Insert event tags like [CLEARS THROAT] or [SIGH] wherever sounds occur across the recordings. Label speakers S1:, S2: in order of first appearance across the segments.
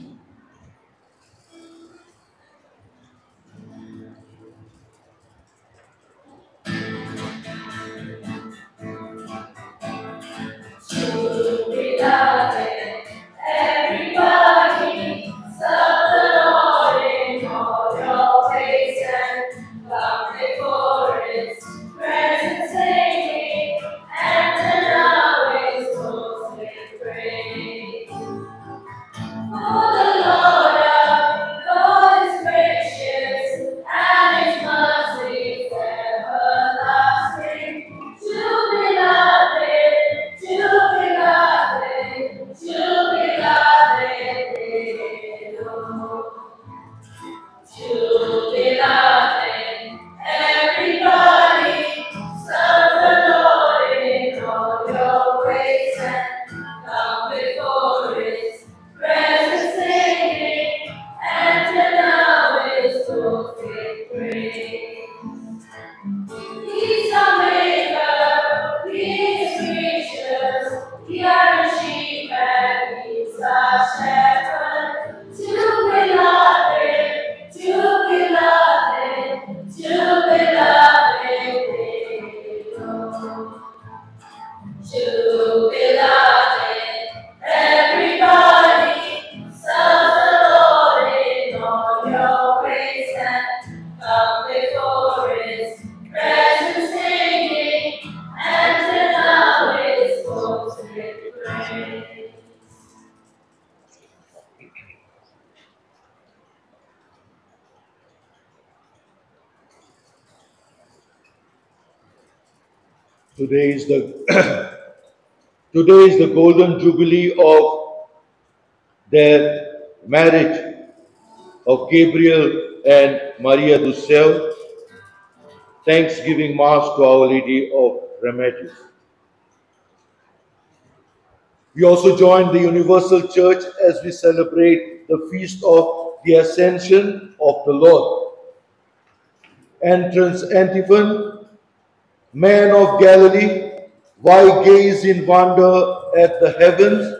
S1: Mm-hmm. Today is the [CLEARS THROAT] today is the golden jubilee of their marriage of Gabriel and Maria da Ceu. Thanksgiving Mass to Our Lady of Remedies. We also join the Universal Church as we celebrate the feast of the Ascension of the Lord. Entrance antiphon, Man of Galilee, why gaze in wonder at the heavens?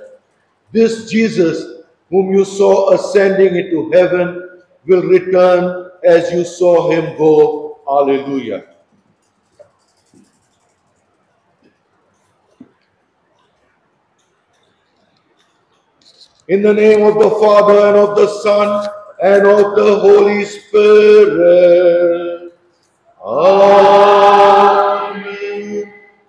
S1: This Jesus, whom you saw ascending into heaven, will return as you saw him go. Alleluia. In the name of the Father and of the Son and of the Holy Spirit. Amen.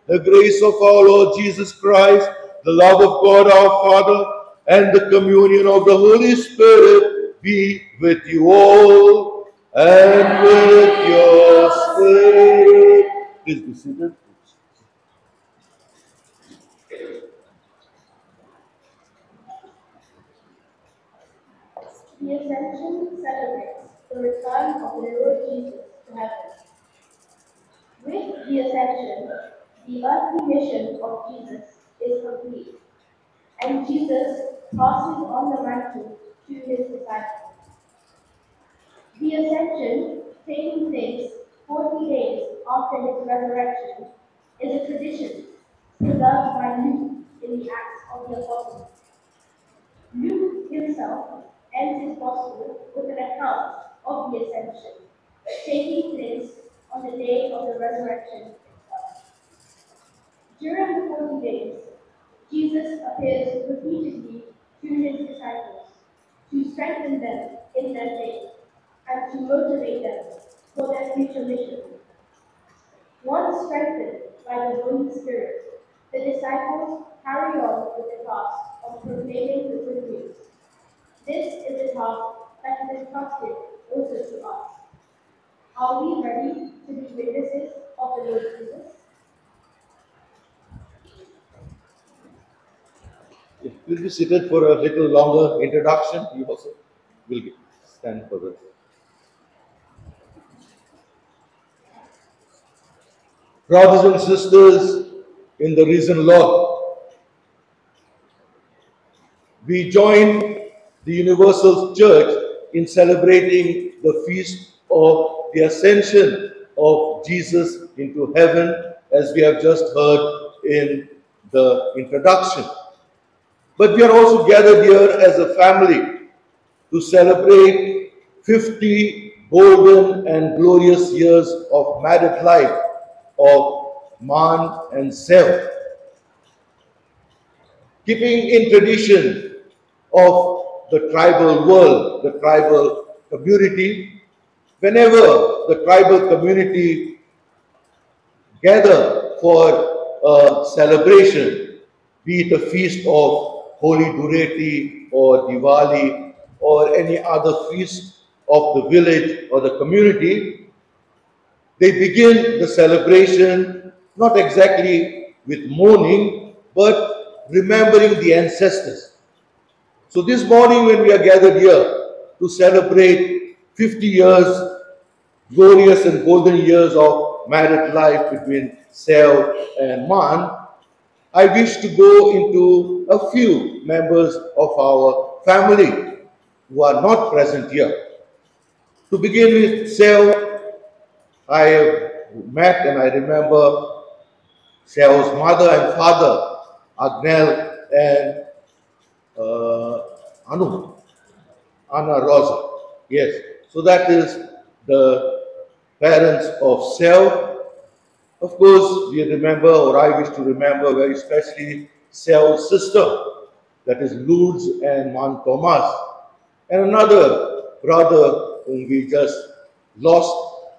S1: The grace of our Lord Jesus Christ, the love of God our Father, and the communion of the Holy Spirit be with you all and with your spirit. Please be seated.
S2: The Ascension celebrates the return of the Lord Jesus to heaven. With the Ascension, the earthly mission of Jesus is complete, and Jesus passes on the mantle to his disciples. The Ascension, taking place 40 days after his resurrection, is a tradition preserved by Luke in the Acts of the Apostles. Luke himself ends his gospel with an account of the ascension, taking place on the day of the resurrection. During the 40 days, Jesus appears repeatedly to his disciples to strengthen them in their faith and to motivate them for their future mission. Once strengthened by the Holy Spirit, the disciples carry on with the task of proclaiming the good news. This is a task that is entrusted also to us. Are we ready to be witnesses of the Lord Jesus?
S1: If we'll be seated for a little longer introduction, you also will stand for the. Brothers and sisters in the risen Lord, we join the Universal Church in celebrating the feast of the ascension of Jesus into heaven, as we have just heard in the introduction. But we are also gathered here as a family to celebrate 50 golden and glorious years of married life of man and self. Keeping in tradition of the tribal world, the tribal community, whenever the tribal community gather for a celebration, be it a feast of Holy Dureti or Diwali or any other feast of the village or the community, they begin the celebration not exactly with mourning, but remembering the ancestors. So this morning when we are gathered here to celebrate 50 years, glorious and golden years of married life between Sel and Man, I wish to go into a few members of our family who are not present here. To begin with, Sel, I have met and I remember Sel's mother and father, Agnel and uh, Anu, Anna Rosa. Yes, so that is the parents of Sel. Of course, we remember, or I wish to remember very especially Sel's sister, that is Lourdes and Man Thomas, and another brother whom we just lost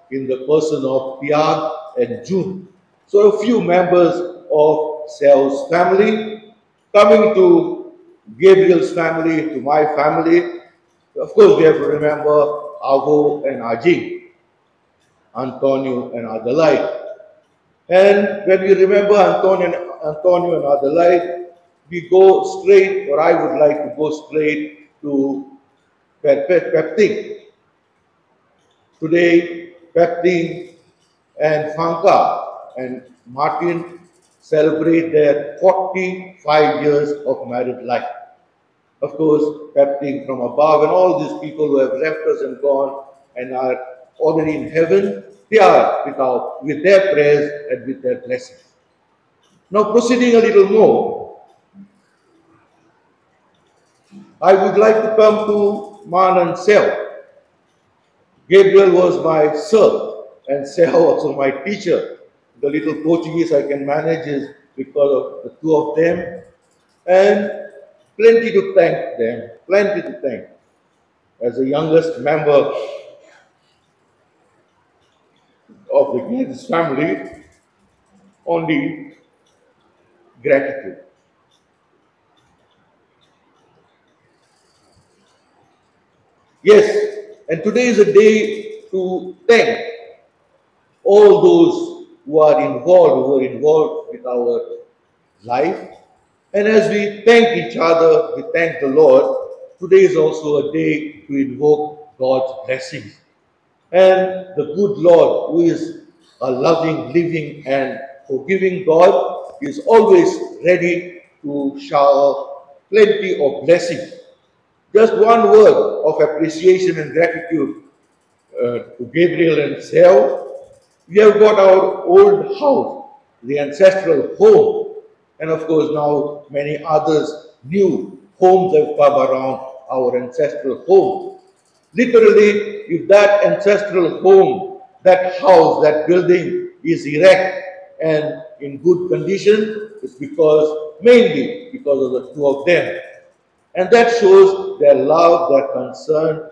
S1: in the person of Piag and June. So a few members of Sel's family coming to Gabriel's family, to my family. Of course, we have to remember Avo and Ajing, Antonio and Adelaide. And when we remember Antonio, Antonio and Adelaide, we go straight, or I would like to go straight to Pepting. Today, Pepting and Fanka and Martin celebrate their 45 years of married life. Of course, Pepting from above and all these people who have left us and gone and are already in heaven, they are with, their prayers and with their blessings. Now, proceeding a little more, I would like to come to Man and Sel. Gabriel was my sir, and Sel also my teacher. The little Portuguese I can manage is because of the two of them, and plenty to thank them, plenty to thank. As the youngest member of the Guedes family, only gratitude. Yes, and today is a day to thank all those who are involved, who are involved with our life. And as we thank each other, we thank the Lord, today is also a day to invoke God's blessings. And the good Lord, who is a loving, living, and forgiving God, is always ready to shower plenty of blessings just one word of appreciation and gratitude uh, to Gabriel and Sel. We have got our old house, the ancestral home, and of course now many others new homes have come around our ancestral home. Literally, if that ancestral home, that house, that building is erect and in good condition, it's because mainly because of the two of them. And that shows their love, their concern,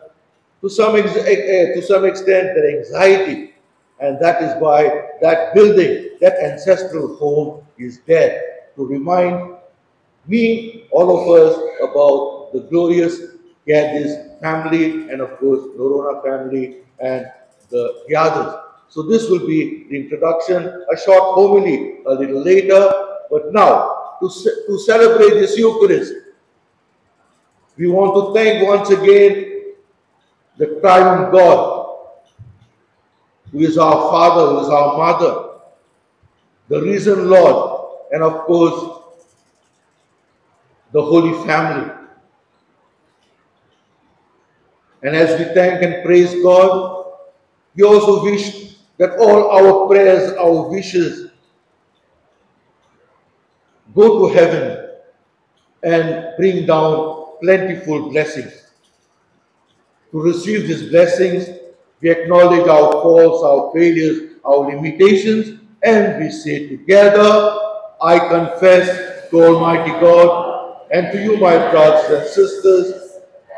S1: to some, eh, eh, to some extent their anxiety. And that is why that building, that ancestral home is there to remind me, all of us, about the glorious Guedes family and of course Noronha family and the, others. So this will be the introduction, a short homily a little later, but now to, to celebrate this Eucharist, we want to thank once again the triune God, who is our Father, who is our Mother, the risen Lord, and of course, the Holy Family. And as we thank and praise God, we also wish that all our prayers, our wishes go to heaven and bring down plentiful blessings. To receive these blessings, we acknowledge our faults, our failures, our limitations, and we say together, I confess to Almighty God and to you, my brothers and sisters,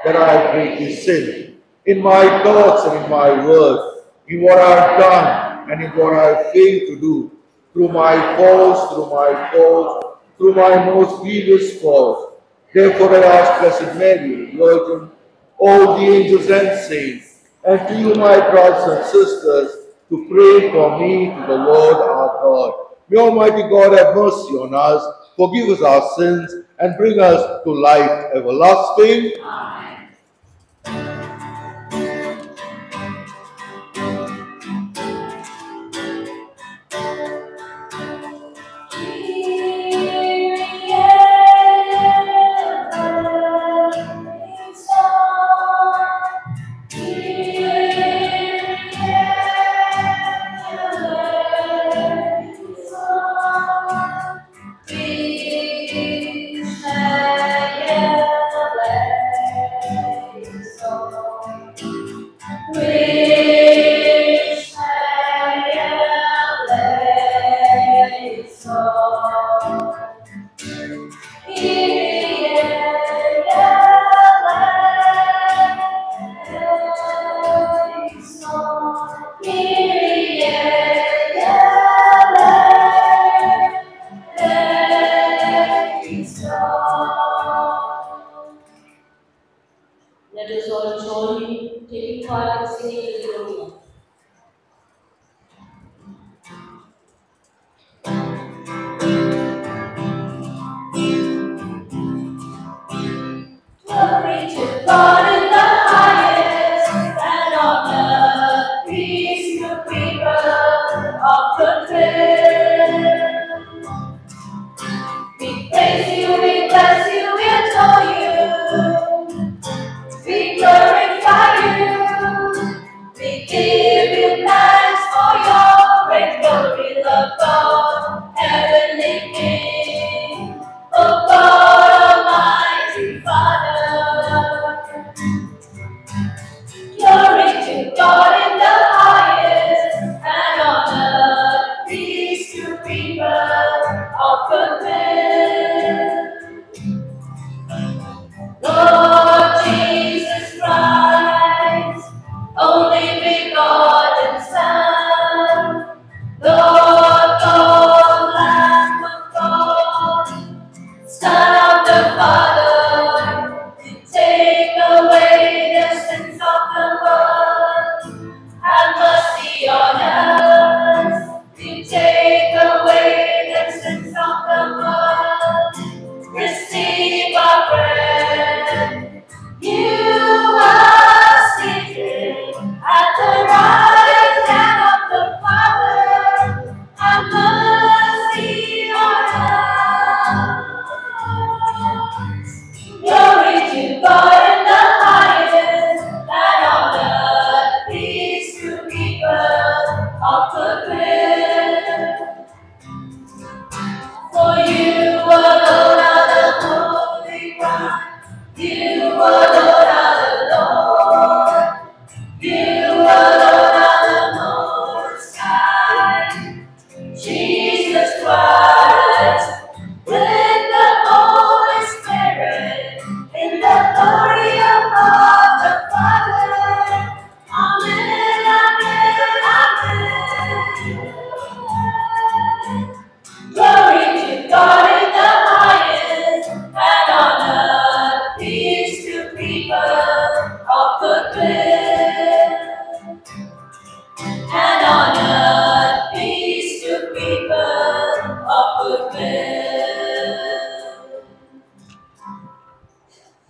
S1: that I greatly sinned in my thoughts and in my words, in what I have done and in what I have failed to do, through my faults, through my faults, through my most grievous faults. Therefore I ask Blessed Mary, Virgin, all the angels and saints, and to you, my brothers and sisters, to pray for me to the Lord our God. May Almighty God have mercy on us, forgive us our sins, and bring us to life everlasting. Amen.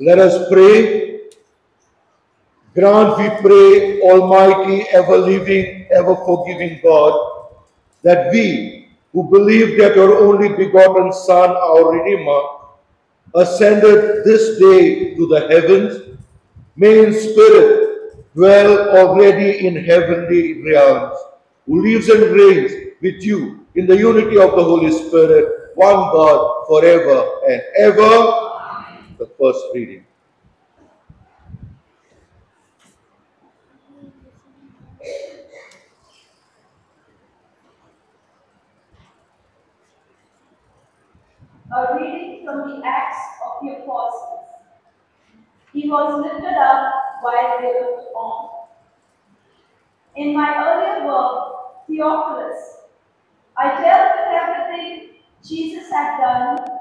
S1: Let us pray. Grant, we pray, Almighty, ever living, ever forgiving God, that we who believe that your only begotten Son, our Redeemer, ascended this day to the heavens, may in spirit dwell already in heavenly realms, who lives and reigns with you in the unity of the Holy Spirit, one God, forever and ever the first reading.
S3: A reading from the Acts of the Apostles. He was lifted up while they looked on. In my earlier work, Theophilus, I dealt with everything Jesus had done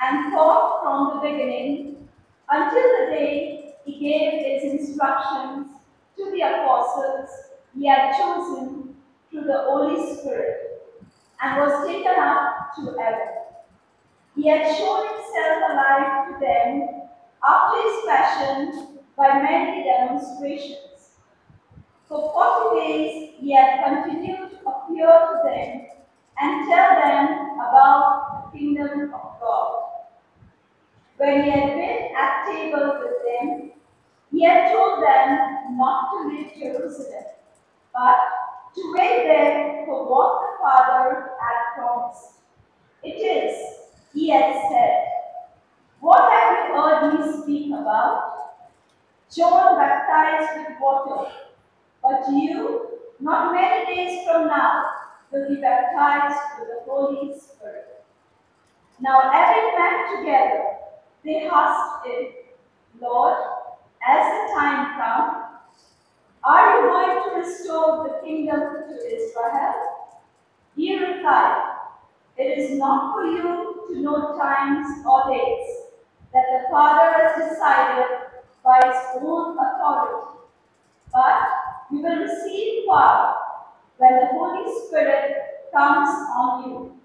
S3: and taught from the beginning until the day he gave his instructions to the apostles he had chosen through the Holy Spirit and was taken up to heaven. He had shown himself alive to them after his passion by many demonstrations. For forty days he had continued to appear to them and tell them about the kingdom of God. When he had been at table with them, he had told them not to leave Jerusalem, but to wait there for what the Father had promised. It is, he had said, What have you heard me speak about? John baptized with water, but you, not many days from now, will be baptized with the Holy Spirit. Now having met together, they asked him, Lord, as the time comes, are you going to restore the kingdom to Israel? He replied, It is not for you to know times or dates that the Father has decided by his own authority, but you will receive power when the Holy Spirit comes on you,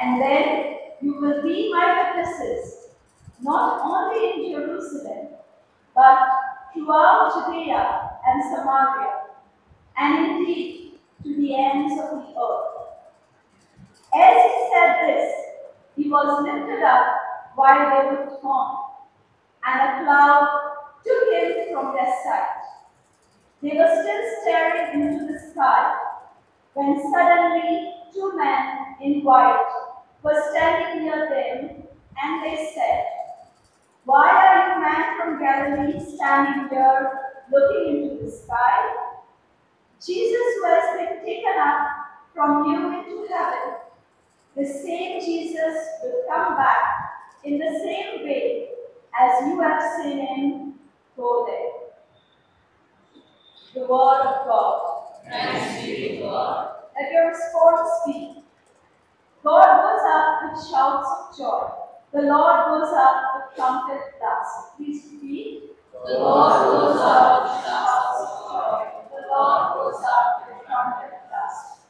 S3: and then you will be my witnesses not only in Jerusalem, but throughout Judea and Samaria, and indeed to the ends of the earth. As he said this, he was lifted up while they looked on, and a cloud took him from their sight. They were still staring into the sky when suddenly two men in white were standing near them, and they said, Why are you men from Galilee standing here looking into the sky? Jesus who has been taken up from you into heaven, the same Jesus will come back in the same way as you have seen him go there. The word of God.
S4: Thanks be to God.
S3: Let your response be. God goes up with shouts of joy. The Lord goes up trumpet blast. Please repeat.
S4: The Lord goes up with shouts of joy.
S3: The Lord goes up with trumpet blast.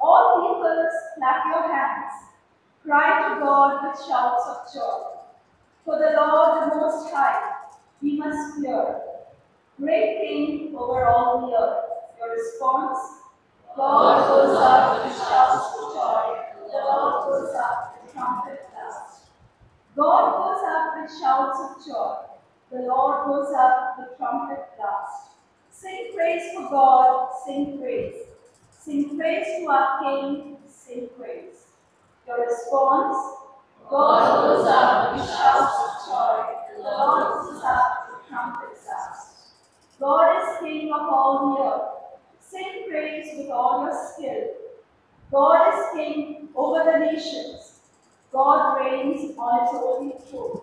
S3: All peoples, clap your hands. Cry to God with shouts of joy. For the Lord the Most High, He must hear. Great King over all the earth. Your response? God goes up with shouts of joy. The Lord goes up with trumpet blast. God goes up with shouts of joy. The Lord goes up with trumpet blast. Sing praise for God, sing praise. Sing praise to our King, sing praise. Your response? God goes up with shouts of joy. The Lord goes up with trumpet blast. God is King of all the earth. Sing praise with all your skill. God is King over the nations. God reigns on his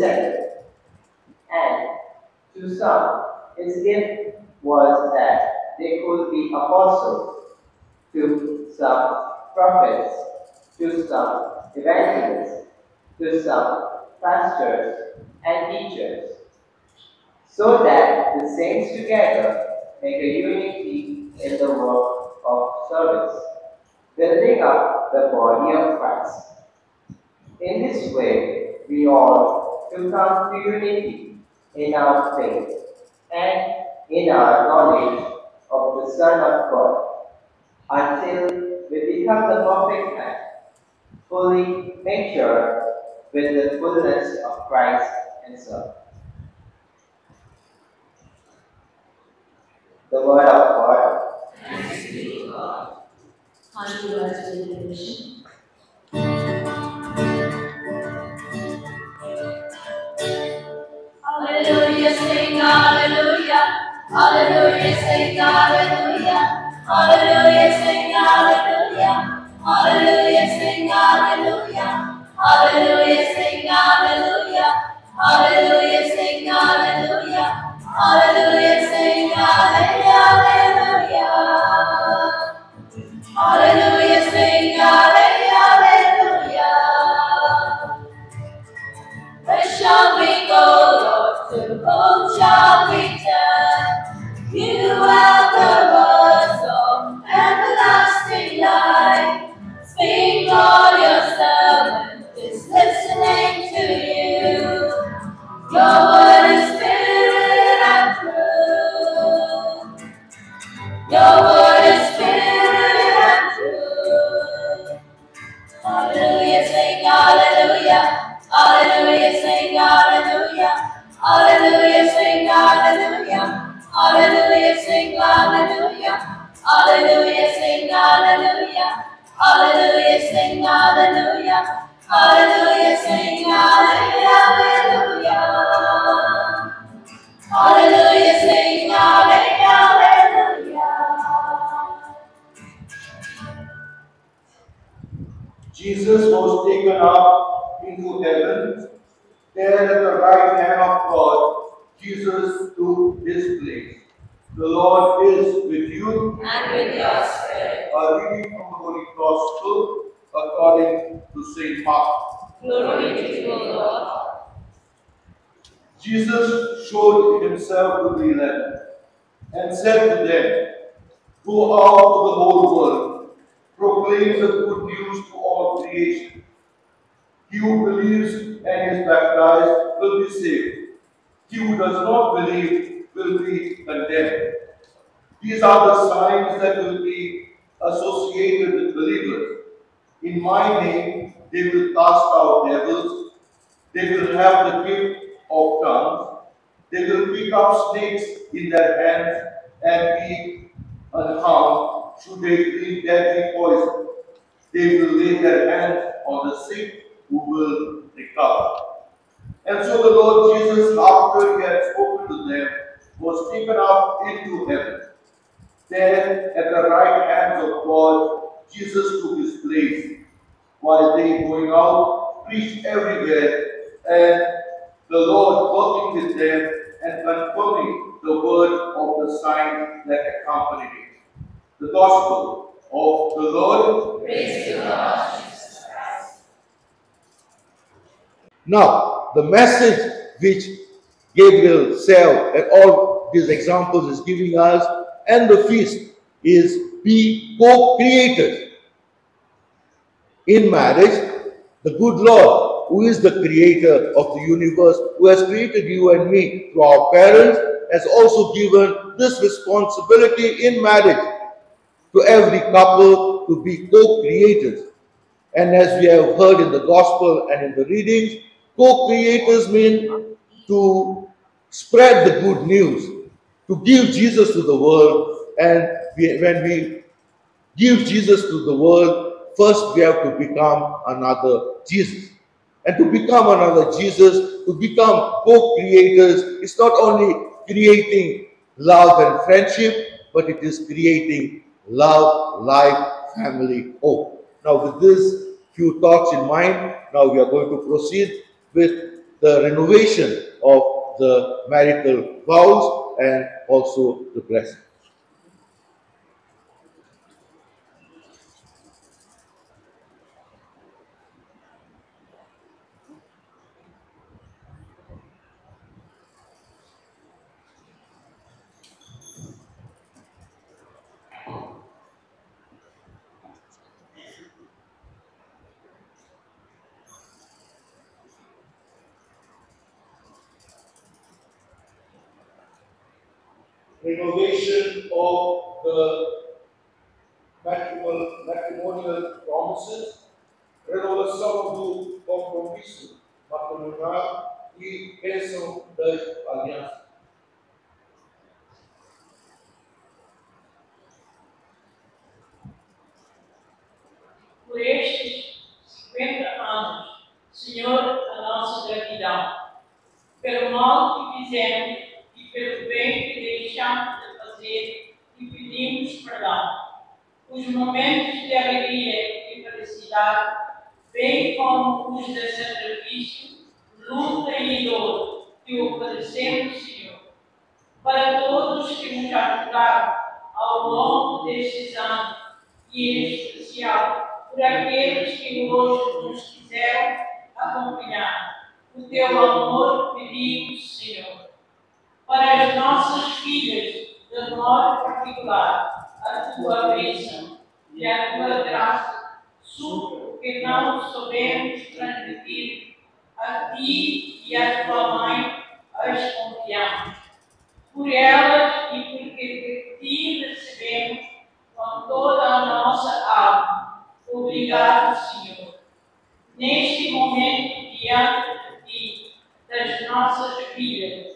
S5: And to some, his gift was that they could be apostles, to some prophets, to some evangelists, to some pastors and teachers, so that the saints together make a unity in the work of service, building up the body of Christ. In this way, we all to come to unity in our faith and in our knowledge of the Son of God, until we become the perfect man, fully matured with the fullness of Christ Himself. The Word of God.
S4: Thanks be to God.
S3: Hallelujah,
S6: sing hallelujah. Hallelujah, sing hallelujah. Hallelujah, hallelujah. Hallelujah, hallelujah. Hallelujah, hallelujah. Hallelujah, Hallelujah, sing hallelujah. Hallelujah, sing hallelujah. Hallelujah, sing hallelujah. Hallelujah, sing hallelujah. Hallelujah, sing hallelujah. Sing.
S1: Jesus was taken up into heaven. There at the right hand of God, Jesus took his place. The Lord is with you.
S6: And with your spirit.
S1: A reading from the Holy Gospel according to St. Mark.
S6: Glory to you, Lord.
S1: Jesus showed himself to the eleven and said to them, Go out to the whole world, proclaim the good news to all creation. He who believes and is baptized will be saved. He who does not believe will be condemned. These are the signs that will be associated with believers. In my name, they will cast out devils. They will have the gift of tongues. They will pick up snakes in their hands and be unharmed should they drink deadly poison. They will lay their hands on the sick who will recover. And so the Lord Jesus, after he had spoken to them, was taken up into heaven. There, at the right hand of God, Jesus took his place, while they going out preached everywhere, and the Lord working with them and confirming the word of the sign that accompanied it. The gospel of the Lord.
S6: Praise to God, Jesus Christ.
S1: Now, the message which Gabriel, Sel, and all these examples is giving us, and the feast is be co-creators. In marriage, the good Lord, who is the creator of the universe, who has created you and me through our parents, has also given this responsibility in marriage to every couple to be co-creators. And as we have heard in the gospel and in the readings, co-creators mean to spread the good news, to give Jesus to the world. And we, when we give Jesus to the world, first we have to become another Jesus. And to become another Jesus, to become co-creators, it's not only creating love and friendship, but it is creating love, life, family, hope. Now, with this few thoughts in mind, now we are going to proceed with the renovation of the marital vows and also the blessing. Renovation of the matrimonial, matrimonial promises, do compromisso matrimonial e bênção das alianças.
S7: Por estes 50 anos, Senhor, a nossa gratidão, pelo mal que fizemos pelo bem que deixamos de fazer e pedimos perdão. Os momentos de alegria e felicidade, bem como os de sacrifício, luta e dor que oferecemos, Senhor, para todos que nos ajudaram ao longo destes anos e em especial por aqueles que hoje nos quiseram acompanhar. O teu amor pedimos, Senhor, para as nossas filhas, de modo particular, a tua bênção e a tua graça, supra que não soubemos transmitir a ti e a tua mãe as confiamos. Por elas e porque de ti recebemos com toda a nossa alma. Obrigado, Senhor. Neste momento, diante de ti, das nossas do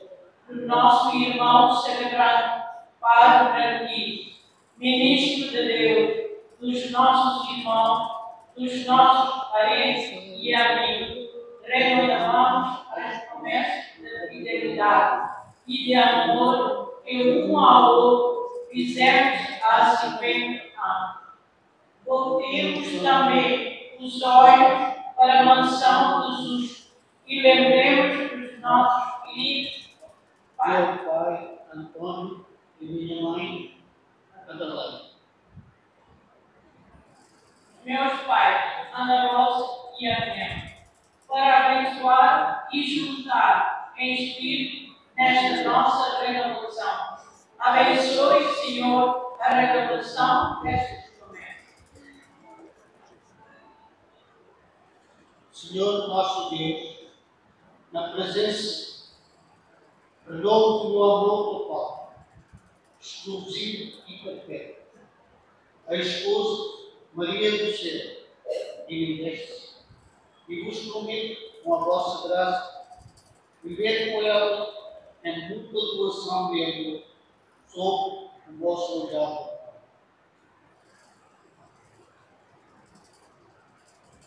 S7: nosso irmão celebrado, Padre Branquinho, ministro de Deus, dos nossos irmãos, dos nossos parentes e amigos, renovamos as promessas de fidelidade e de amor que um ao outro fizemos há 50 anos. Voltemos também os olhos para a mansão dos justos e lembremos dos nossos queridos.
S8: Meu pai Antônio e minha mãe Adelaide.
S7: meus pais, Ana Rosa e Ana, para abençoar e juntar em espírito nesta nossa renovação. Abençoe, Senhor, a renovação destas promessas.
S8: Senhor nosso Deus, na presença, renova do amor do Pai, exclusivo e perfeito, a esposa Maria do Céu, e deste, e vos prometo, com a vossa graça, viver com ela em muita doação e amor, sob o vosso olhar.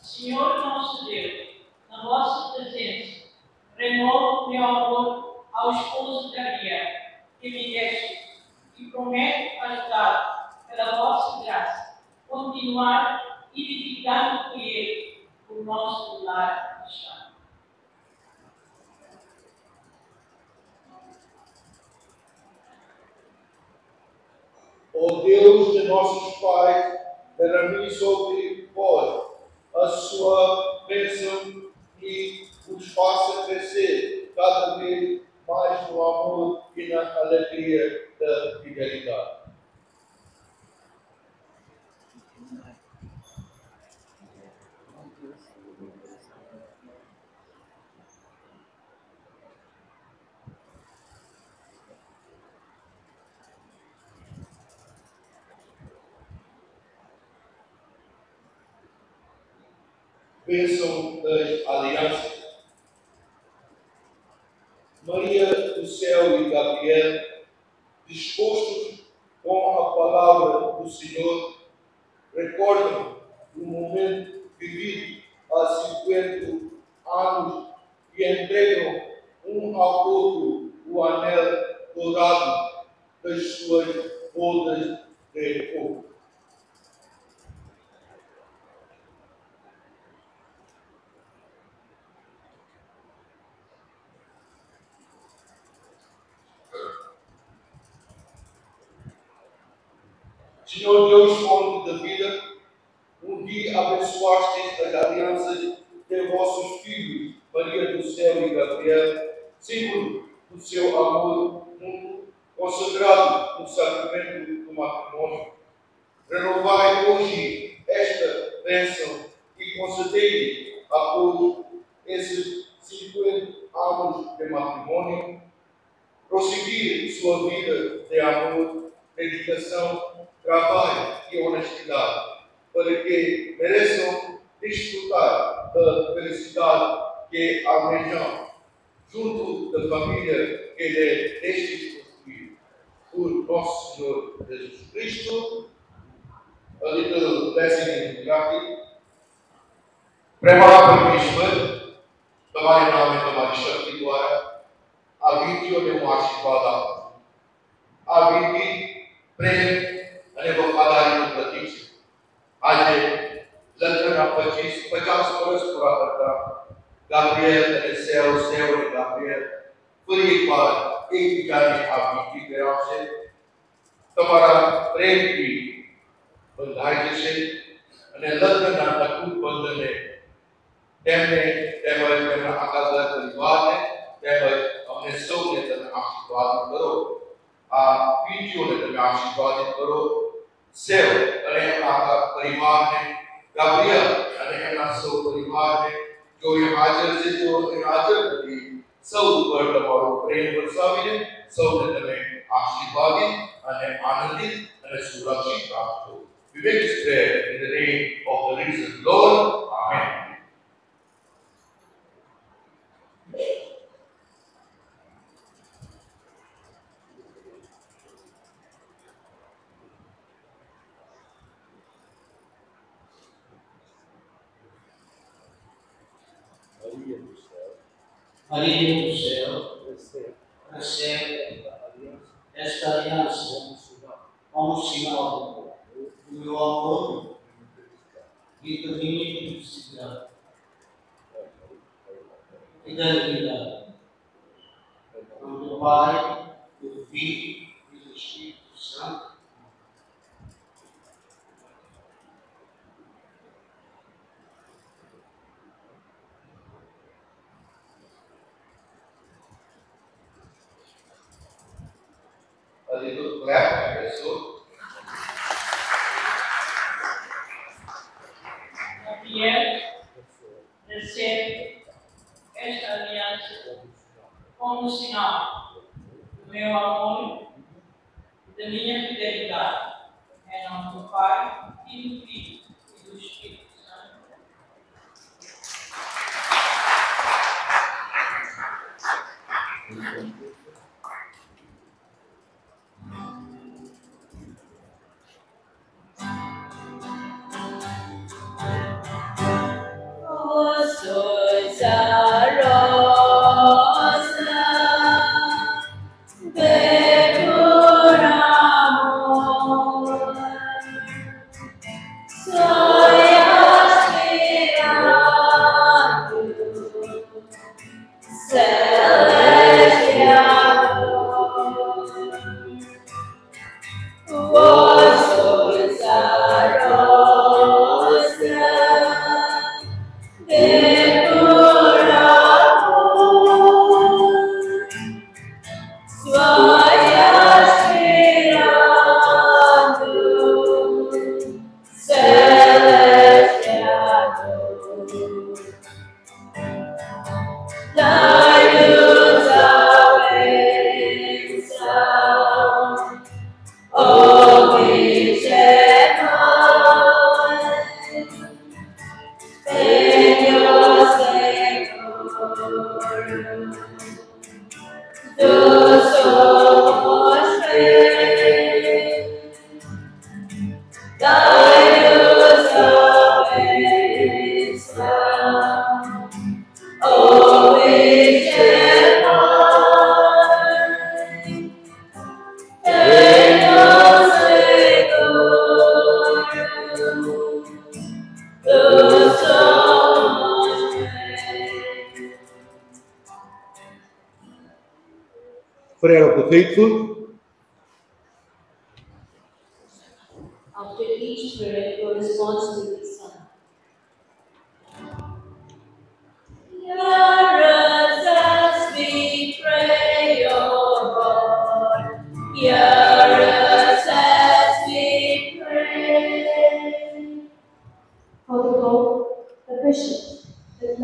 S7: Senhor nosso Deus, na vossa presença, renovo meu amor ao esposo que me deste, e prometo ajudar pela vossa graça, continuar edificando com ele o nosso lar cristão.
S1: Ó Deus de nossos pais, derrame sobre amor e na प्रेमाला परमेश्वर तुम्हारे नाम में तुम्हारी शक्ति द्वारा આ વીંટીઓને હું આશીર્વાદ આપું છું આ વીંટી પ્રેમ અને વફાદારીનું પ્રતીક છે આજે લગ્નના પચીસ પચાસ વર્ષ પૂરા કરતા ગાબ્રિયલ અને સેવ સેવ અને ગાબ્રિયલ ફરી એકવાર એકબીજાને આ વીંટી પહેરાવશે તમારા પ્રેમથી બંધાઈ જશે અને લગ્નના અટૂટ બંધને તેમને તેમજ તેમના આખા ઘર પરિવારને તેમજ અમને સૌને તમે આશીર્વાદ કરો આ વીંટીઓને તમે આશીર્વાદિત કરો સેવ અને એમના આખા પરિવારને ગાબ્રિયલ અને એમના સૌ પરિવારને જો એ હાજર છે જો એ હાજર નથી સૌ ઉપર તમારો પ્રેમ વરસાવીને સૌને તમે આશીર્વાદિત અને આનંદિત અને સુરક્ષિત રાખજો We make this prayer in the name of the risen
S8: Maria do céu, recebe esta aliança como sinal do meu amor e da minha felicidade e da vida. Do Pai, do Filho e do Espírito Santo.
S1: A little clap, I guess so.
S6: Gabriel recebe esta aliança como sinal do meu amor e da minha fidelidade. Em nome do Pai, e do Filho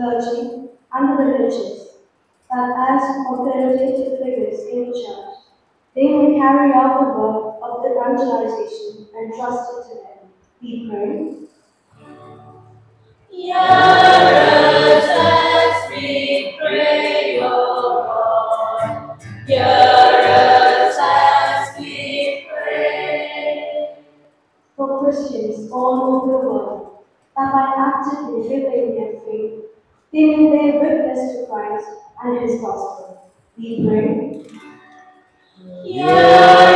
S3: clergy, and the religious, that as authoritative figures in the church, they may carry out the work of the evangelization entrusted to them. We pray.
S9: Hear
S3: they may bear witness to Christ and His gospel. We pray.
S6: Hear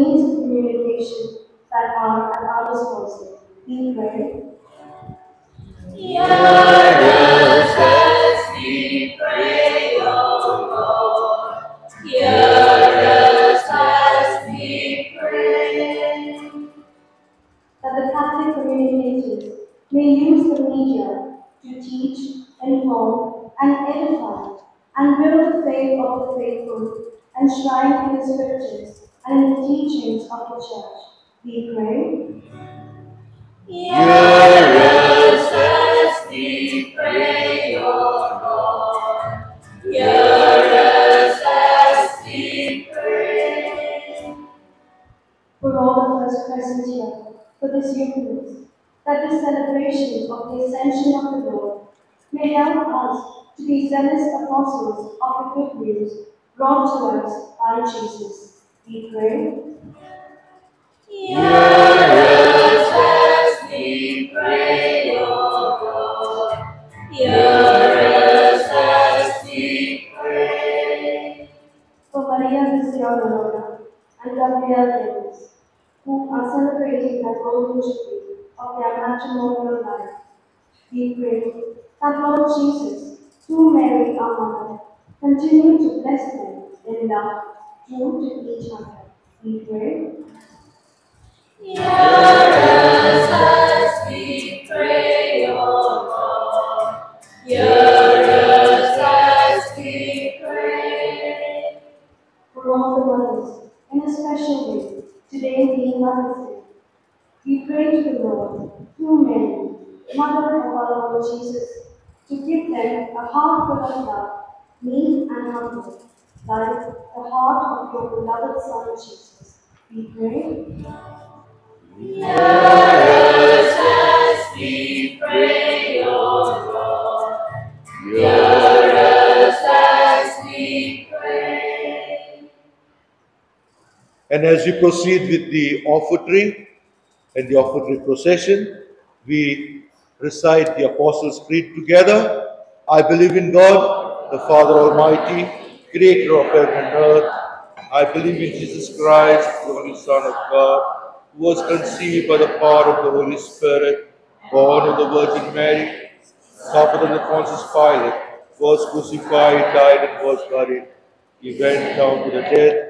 S3: means of communication that are at our disposal. We pray.
S6: Hear
S3: Davis, who are celebrating their golden jubilee of their matrimonial life. We pray that Lord Jesus, through Mary our Mother, continue to bless them in love, true to each other. We pray.
S6: Hear us We pray
S3: to the Lord, through Mary, Mother of our Lord Jesus, to give them a heart full of love, meek and humble, like the heart of your beloved Son Jesus. We pray.
S6: Hear
S1: And as we proceed with the offertory and the offertory procession, we recite the Apostles' Creed together. I believe in God, the Father Almighty, creator of heaven and earth. I believe in Jesus Christ, the only Son of God, who was conceived by the power of the Holy Spirit, born of the Virgin Mary, suffered under Pontius Pilate, was crucified, died, and was buried. He went down to the dead.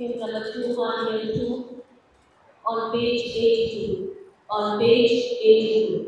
S10: फिर number two one eight two on page 82. On page 82.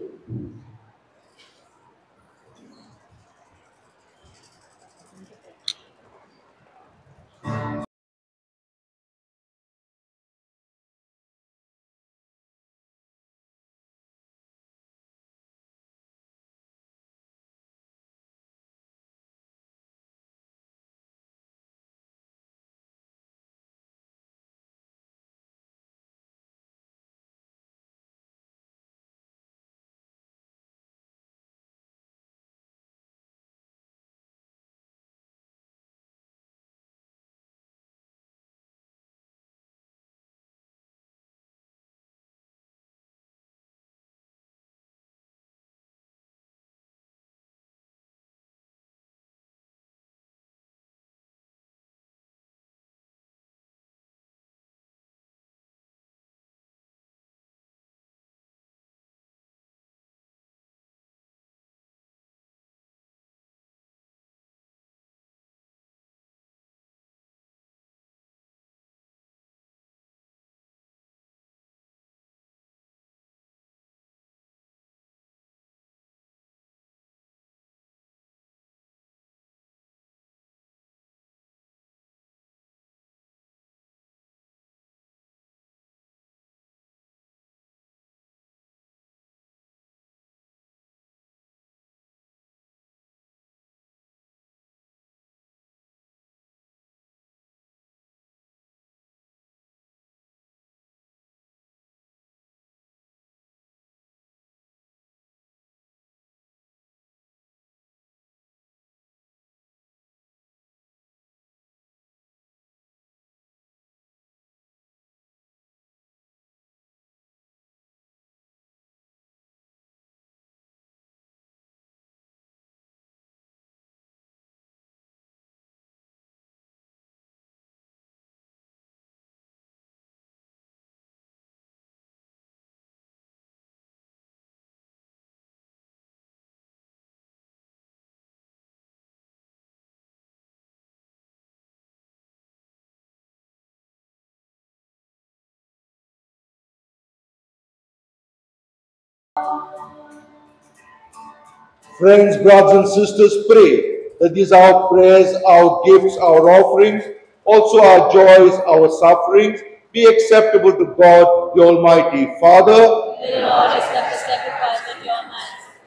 S1: Friends, brothers and sisters, pray that these our prayers, our gifts, our offerings, also our joys, our sufferings, be acceptable to God, the Almighty Father,
S11: May the Lord accept the sacrifice at your hands,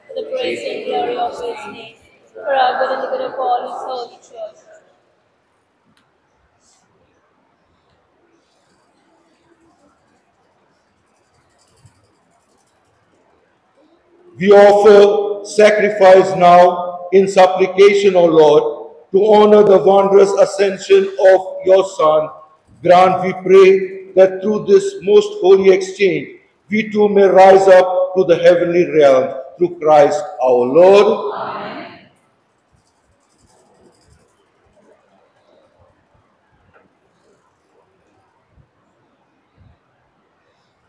S11: for the praise and glory of his name, for our good and the good of all his holy church.
S1: We offer sacrifice now in supplication, O Lord, to honor the wondrous ascension of your Son. Grant, we pray, that through this most holy exchange, we too may rise up to the heavenly realm through Christ our Lord.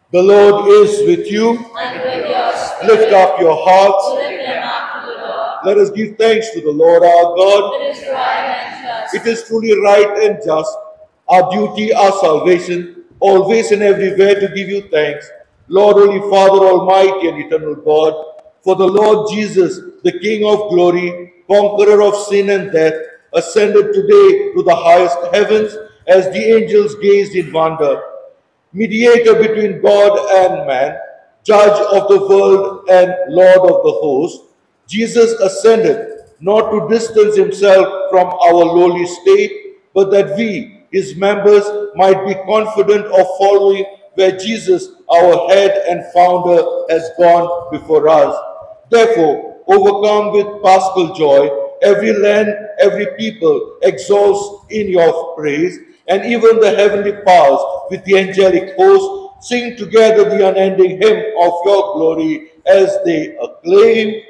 S1: The Lord is with you.
S11: And with your
S1: Lift up your hearts. Let us give thanks to the Lord our God.
S11: It is
S1: truly right and just, our duty, our salvation, always and everywhere to give you thanks, Lord, Holy Father, Almighty and eternal God, for the Lord Jesus, the King of glory, conqueror of sin and death, ascended today to the highest heavens as the angels gazed in wonder, mediator between God and man, judge of the world and Lord of the host, Jesus ascended not to distance himself from our lowly state, but that we, his members, might be confident of following where Jesus, our head and founder, has gone before us. Therefore, overcome with paschal joy, every land, every people exalts in your praise, and even the heavenly powers with the angelic host sing together the unending hymn of your glory as they acclaim.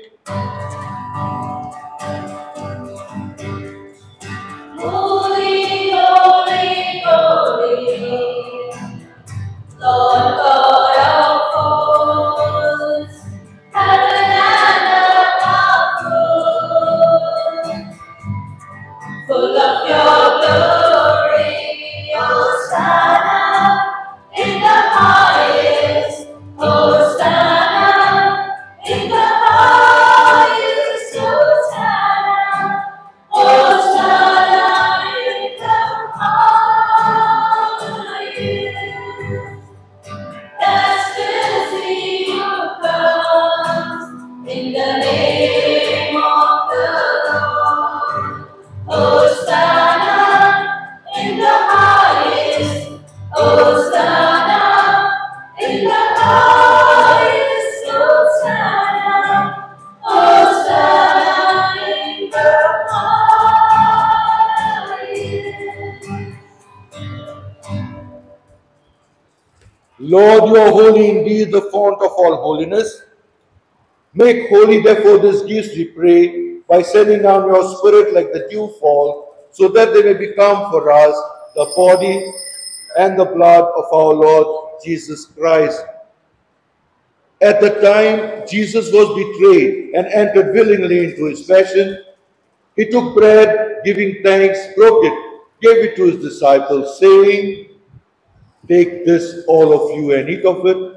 S1: All holiness. Make holy, therefore, these gifts, we pray, by sending down your Spirit like the dew fall, so that they may become for us the body and the blood of our Lord Jesus Christ. At the time Jesus was betrayed and entered willingly into his passion, he took bread, giving thanks, broke it, gave it to his disciples, saying, Take this, all of you, and eat of it,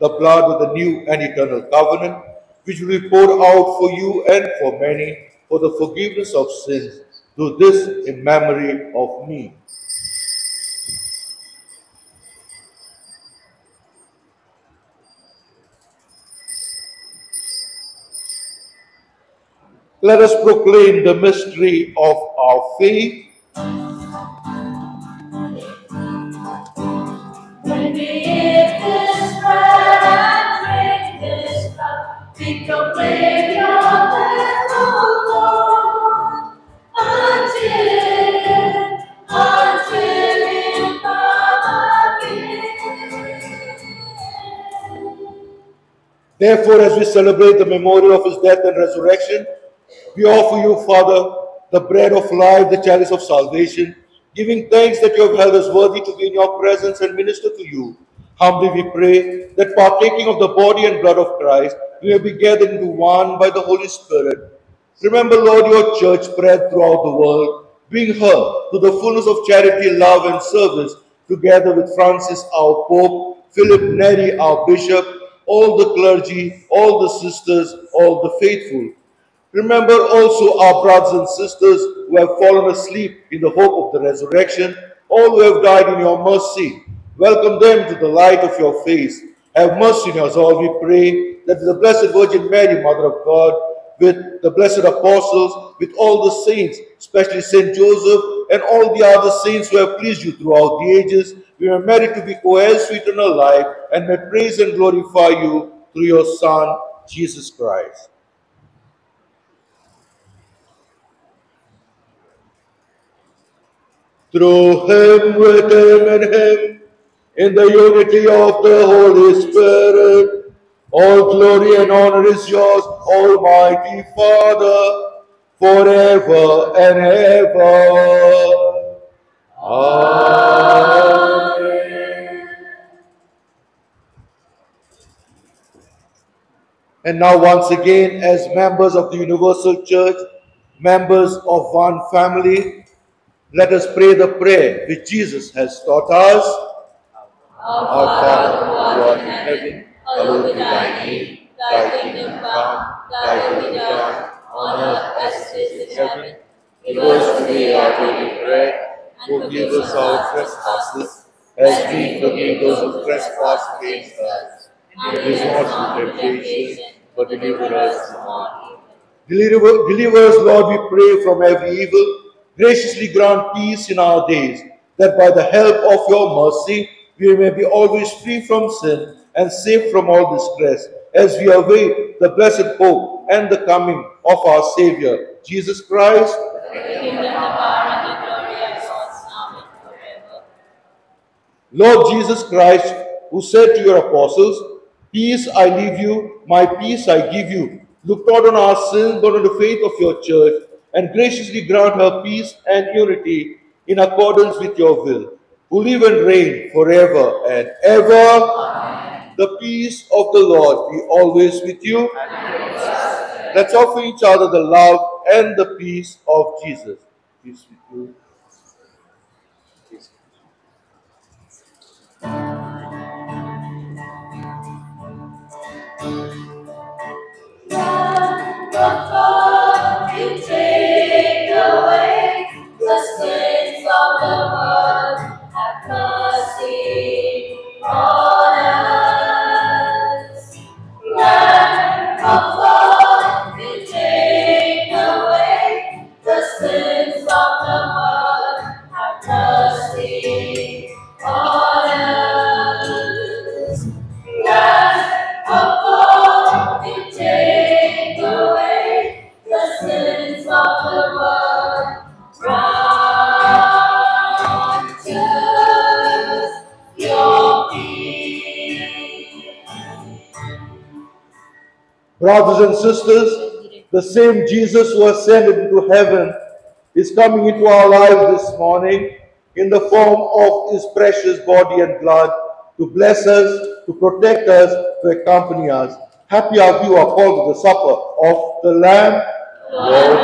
S1: the blood of the new and eternal covenant, which will be poured out for you and for many for the forgiveness of sins. Do this in memory of me. Let us proclaim the mystery of our faith. Therefore, as we celebrate the memorial of his death and resurrection, we offer you, Father, the bread of life, the chalice of salvation, giving thanks that you have held us worthy to be in your presence and minister to you. Humbly we pray that partaking of the body and blood of Christ, we may be gathered into one by the Holy Spirit. Remember, Lord, your church spread throughout the world. Bring her to the fullness of charity, love, and service, together with Francis, our Pope, Philip Neri, our Bishop, all the clergy, all the sisters, all the faithful. Remember also our brothers and sisters who have fallen asleep in the hope of the resurrection, all who have died in your mercy. Welcome them to the light of your face. Have mercy on us all, we pray, that the Blessed Virgin Mary, Mother of God, with the blessed apostles, with all the saints, especially Saint Joseph and all the other saints who have pleased you throughout the ages, we are merit to be co-heirs to eternal life and may praise and glorify you through your Son, Jesus Christ. Through him, with him, and him, in the unity of the Holy Spirit, all glory and honor is yours, Almighty Father, forever and ever. Amen. And now, once again, as members of the Universal Church, members of one family, let us pray the prayer which Jesus has taught us.
S11: Our Father, who art in heaven, hallowed be thy name. Thy kingdom come, thy will be done, on earth as it is in heaven. Give us today our daily bread, and
S1: Forgive us our trespasses, as we forgive those who trespass against us.
S11: Lead us not into temptation, but deliver us from all evil.
S1: Deliver, us, Lord, we pray, from every evil. Graciously grant peace in our days, that by the help of your mercy we may be always free from sin and safe from all distress, as we await the blessed hope and the coming of our Savior, Jesus Christ.
S11: The kingdom, the power, and the glory are yours now and forever.
S1: Lord Jesus Christ, who said to your apostles, Peace I leave you, my peace I give you. Look not on our sins, but on the faith of your church, and graciously grant her peace and unity in accordance with your will, who live and reign forever and ever. The peace of the Lord be always with you. Let's offer each other the love and the peace of Jesus. Peace with you. Peace.
S6: Before you take away the sins of the world,
S1: Brothers and sisters, the same Jesus who ascended into heaven is coming into our lives this morning in the form of his precious body and blood to bless us, to protect us, to accompany us. Happy are you are called to the supper of the Lamb.
S11: Lord,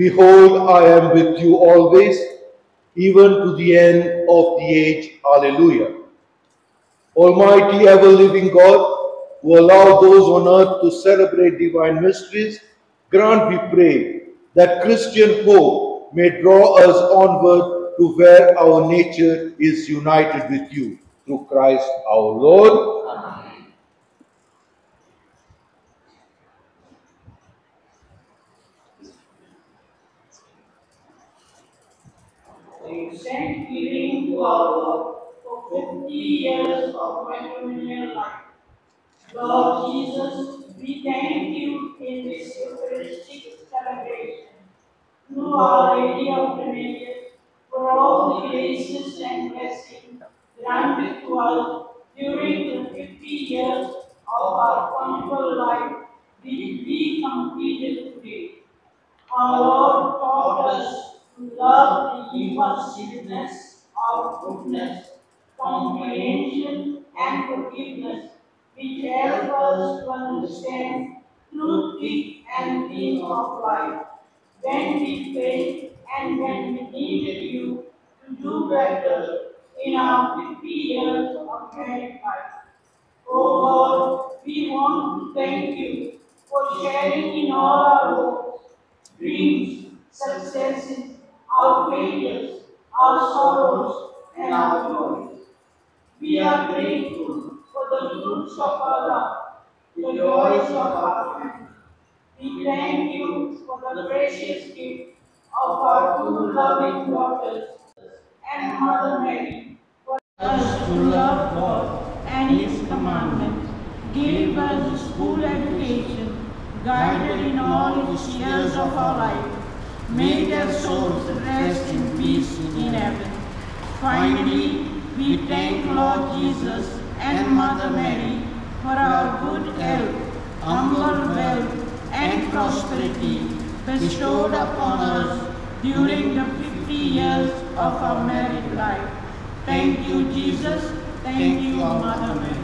S1: Behold, I am with you always, even to the end of the age. Hallelujah. Almighty, ever living God, who allow those on earth to celebrate divine mysteries, grant, we pray, that Christian hope may draw us onward to where our nature is united with you through Christ our Lord.
S7: Amen. thanksgiving to our Lord for 50 years of matrimonial life. Lord Jesus, we thank you in this Eucharistic celebration. Through Our Lady of the Marriage, for all the graces and blessings granted to us during the 50 years of our conjugal life, we completed today. Our Lord taught us love irreversibleness of goodness, comprehension, and forgiveness,
S12: which help us to understand truth, thick and meaning of life. When we fail and when we need you to do better in our 50 years of married life. Oh God, we want to thank you for sharing in all our hopes, dreams, successes, our failures, our sorrows, and our joys. We are grateful for the fruits of our love, the joys of our family. We thank you for the precious gift of our two loving daughters and Mother Mary for us to love God and His commandments. Give us a school education, guided in all its years of our life. May their souls rest in peace in heaven. Finally, we thank Lord Jesus and Mother Mary for our good health, humble wealth, and prosperity bestowed upon us during the 50 years of our married life. Thank you, Jesus. Thank you, Mother Mary.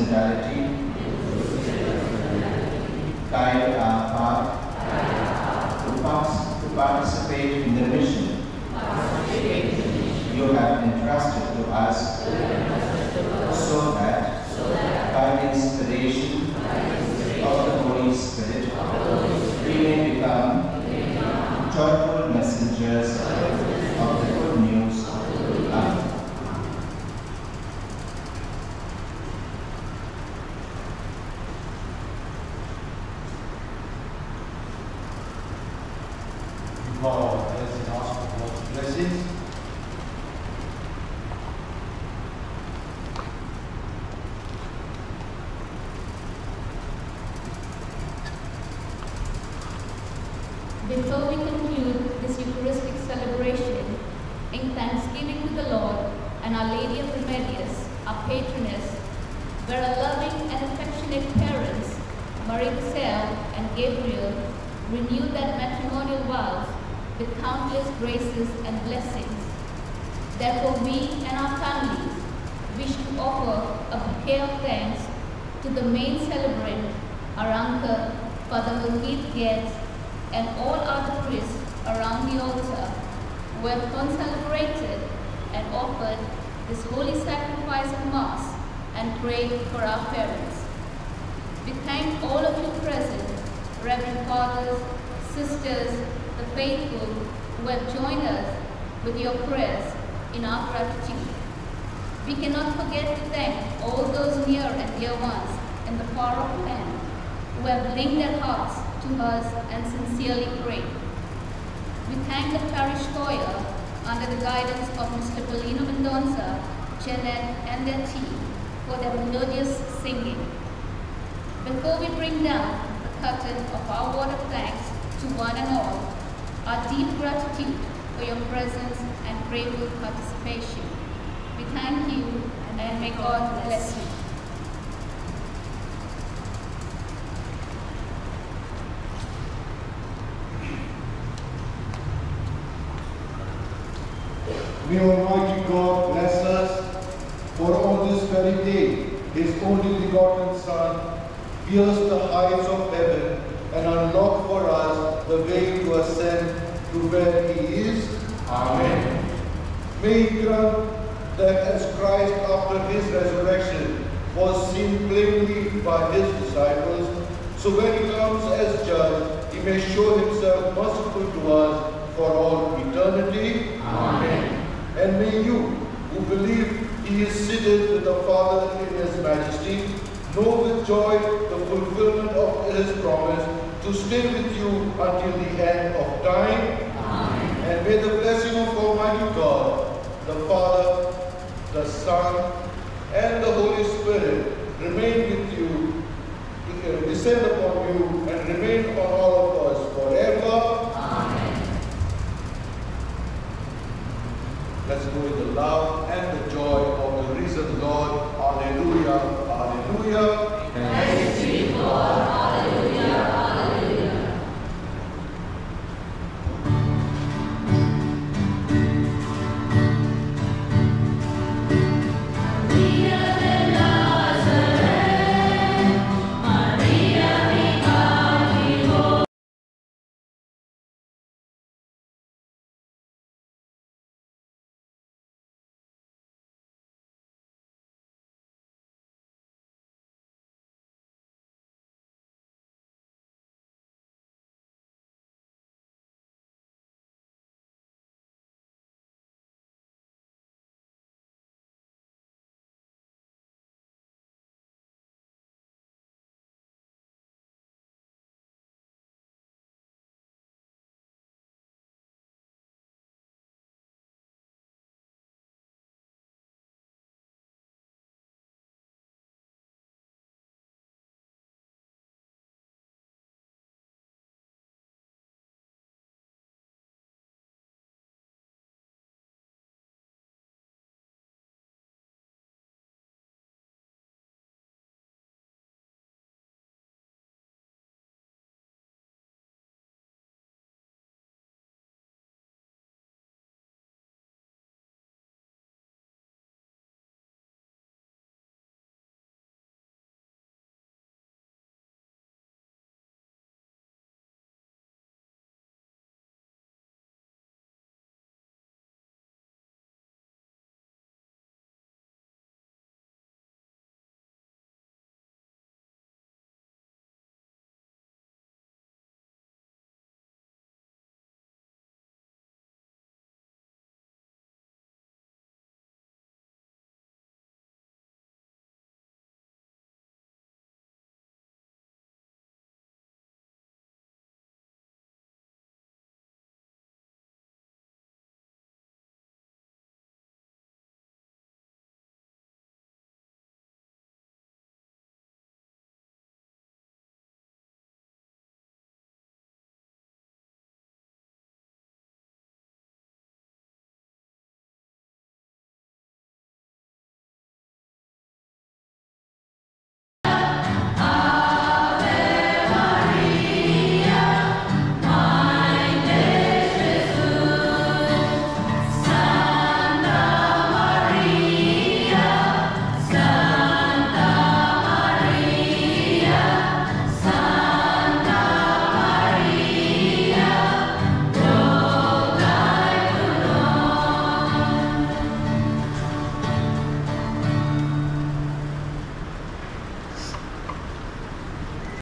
S13: Solidarity guide our path to, pass, to participate in the mission you have entrusted to us so that by the inspiration of the
S14: and
S13: grateful participation. We thank you and may God bless you.
S1: May Almighty God bless us for on this very day, His only begotten Son pierced the heights of heaven and unlocked for us the way to ascend to where He is.
S15: Amen.
S1: May He grant that as Christ after His resurrection was seen plainly by His disciples, so when He comes as judge, He may show Himself merciful to us for all eternity.
S15: Amen.
S1: And may you, who believe he is seated with the Father in his majesty, know with joy the fulfillment of his promise to stay with you until the end of time. And may the blessing of Almighty God, the Father, the Son, and the Holy Spirit remain with you, uh, descend upon you, and remain upon all of us forever. Amen. Let's go with the love and the joy of the risen Lord.